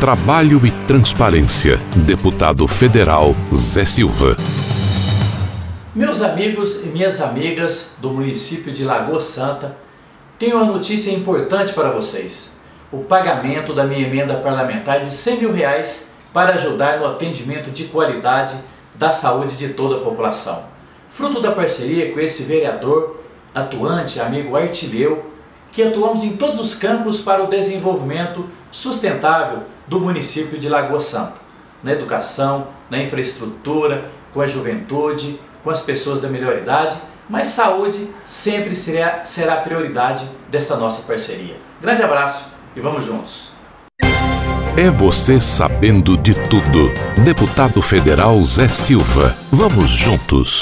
Trabalho e Transparência. Deputado Federal Zé Silva. Meus amigos e minhas amigas do município de Lagoa Santa, tenho uma notícia importante para vocês. O pagamento da minha emenda parlamentar de 100 mil reais para ajudar no atendimento de qualidade da saúde de toda a população. Fruto da parceria com esse vereador atuante, amigo Artileu, que atuamos em todos os campos para o desenvolvimento sustentável do município de Lagoa Santa, na educação, na infraestrutura, com a juventude, com as pessoas da melhor idade, mas saúde sempre será, será prioridade desta nossa parceria. Grande abraço e vamos juntos! É você sabendo de tudo. Deputado Federal Zé Silva. Vamos juntos.